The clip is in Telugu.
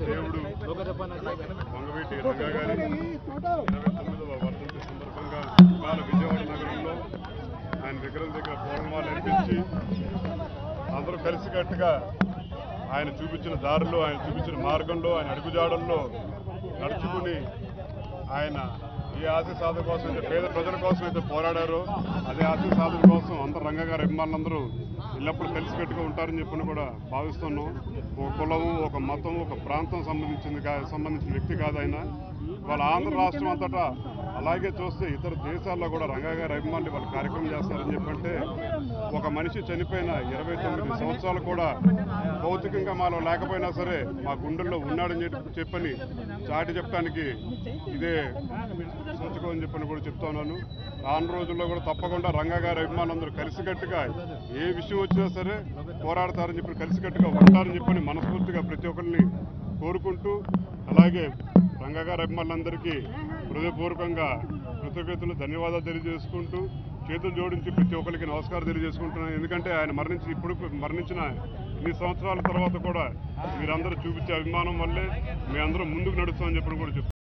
దేవుడు వంగవీటి రంగా గారి ఇరవై తొమ్మిదవ వర్ధంతి సందర్భంగా ఇవాళ విజయవాడ నగరంలో ఆయన విగ్రహం దగ్గర పూర్ణమాలు అనిపించి అందరూ కలిసికట్టుగా ఆయన చూపించిన దారిలో ఆయన చూపించిన మార్గంలో ఆయన అడుగుజాడల్లో నడుచుకుని ఆయన ఈ ఆశయ సాధన కోసం అయితే పేద ప్రజల కోసం అయితే పోరాడారు. అదే ఆశయ సాధన కోసం అందరు రంగగారి అభిమానులందరూ ఎల్లప్పుడూ పెట్టుకు ఉంటారని చెప్పని కూడా భావిస్తున్నాం. ఒక కులము ఒక మతం ఒక ప్రాంతం సంబంధించింది సంబంధించిన వ్యక్తి కాదు ఆయన. వాళ్ళ ఆంధ్ర రాష్ట్రం అంతటా అలాగే చూస్తే ఇతర దేశాల్లో కూడా రంగగారి అభిమానులు వాళ్ళు కార్యక్రమం చేస్తారని చెప్పంటే ఒక మనిషి చనిపోయిన ఇరవై తొమ్మిది సంవత్సరాలు కూడా భౌతికంగా మాలో లేకపోయినా సరే మా గుండెల్లో ఉన్నాడని చెప్పని చాటి చెప్పడానికి ఇదే సూచకం అని చెప్పని కూడా చెప్తున్నాను రాను రోజుల్లో కూడా తప్పకుండా రంగా గారి అభిమానులందరూ కలిసికట్టుగా ఏ విషయం వచ్చినా సరే పోరాడతారని చెప్పి కలిసికట్టుగా ఉంటారని చెప్పని మనస్ఫూర్తిగా ప్రతి ఒక్కరిని కోరుకుంటూ అలాగే రంగా అభిమానులందరికీ హృదయపూర్వకంగా కృతజ్ఞతలు ధన్యవాదాలు తెలియజేసుకుంటూ చేతులు జోడించి ప్రతి ఒక్కరికి నమస్కారం తెలియజేసుకుంటున్నాను. ఎందుకంటే ఆయన మరణించి ఇప్పుడు మరణించిన ఇన్ని సంవత్సరాల తర్వాత కూడా మీరందరూ చూపించే అభిమానం వల్లే మీ అందరూ ముందుకు నడుస్తామని చెప్పి కూడా చెప్తున్నాను.